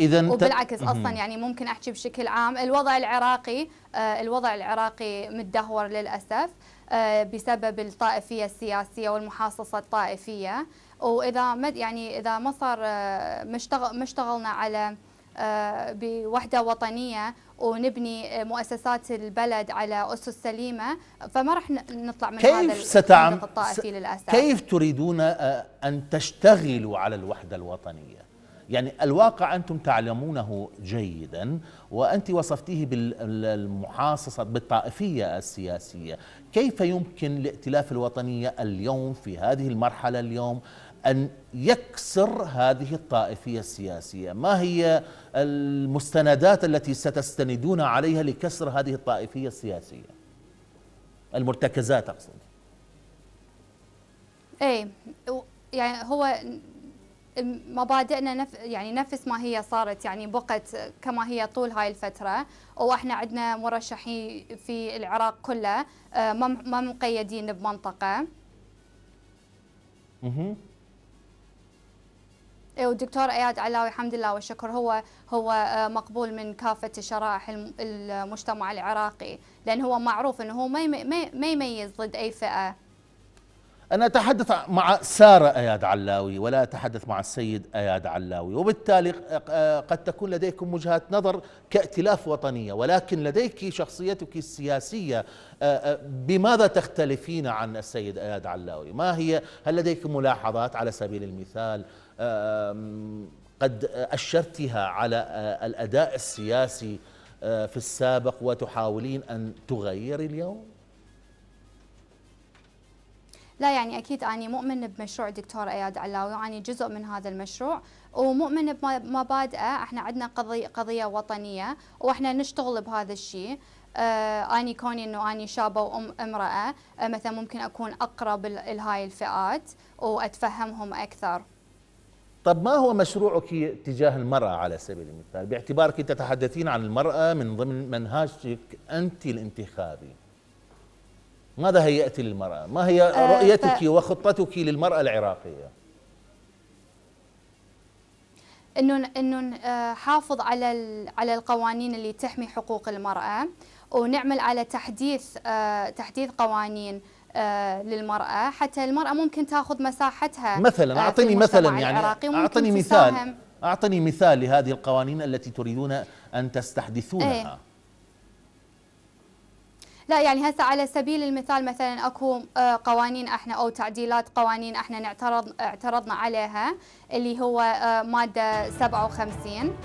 إذا وبالعكس أصلا يعني ممكن أحكي بشكل عام الوضع العراقي آه، الوضع العراقي متدهور للأسف آه، بسبب الطائفية السياسية والمحاصصة الطائفية. وإذا يعني إذا مصر آه، مشتغل مشتغلنا على بوحدة وطنية ونبني مؤسسات البلد على أسس سليمة فما راح نطلع من كيف هذا ستعم الطائفي للأسف. كيف تريدون أن تشتغلوا على الوحدة الوطنية؟ يعني الواقع أنتم تعلمونه جيدا وأنت وصفتيه بالمحاصصة بالطائفية السياسية. كيف يمكن لائتلاف الوطنية اليوم في هذه المرحلة اليوم أن يكسر هذه الطائفية السياسية؟ ما هي المستندات التي ستستندون عليها لكسر هذه الطائفية السياسية؟ المرتكزات أقصد. إيه يعني هو مبادئنا نف يعني نفس ما هي صارت يعني بقت كما هي طول هاي الفترة. وإحنا عندنا مرشحين في العراق كله آه، ما مقيدين بمنطقة. أها والدكتور إياد علاوي الحمد لله والشكر هو هو آه، مقبول من كافة شرائح المجتمع العراقي لأن هو معروف إنه هو ما يميز ضد أي فئة. أنا أتحدث مع سارة أياد علاوي ولا أتحدث مع السيد أياد علاوي وبالتالي قد تكون لديكم وجهات نظر كائتلاف وطنية ولكن لديك شخصيتك السياسية بماذا تختلفين عن السيد أياد علاوي ما هي هل لديك ملاحظات على سبيل المثال قد أشرتها على الأداء السياسي في السابق وتحاولين أن تغير اليوم؟ لا يعني أكيد أني مؤمن بمشروع دكتور اياد علاوي وأني جزء من هذا المشروع ومؤمن بمبادئه. إحنا عندنا قضيه قضية وطنية وإحنا نشتغل بهذا الشيء. آه أني كوني إنه أني شابة وأم امرأة آه مثلا ممكن أكون أقرب لهاي الفئات وأتفهمهم أكثر. طب ما هو مشروعك تجاه المرأة على سبيل المثال؟ باعتبارك تتحدثين عن المرأة من ضمن منهاجك أنت الانتخابي. ماذا هيأتي للمرأة؟ ما هي آه، رؤيتك وخطتك للمرأة العراقية؟ انه إنه آه، حافظ على على القوانين اللي تحمي حقوق المرأة ونعمل على تحديث آه، تحديث قوانين للمرأة حتى المرأة ممكن تاخذ مساحتها مثلا اعطيني مثلا يعني أعطني مثال أعطني مثال لهذه القوانين التي تريدون أن تستحدثونها. إيه. لا يعني هسه على سبيل المثال مثلا أكو آه، قوانين إحنا أو تعديلات قوانين إحنا نعترض اعترضنا عليها اللي هو آه، مادة 57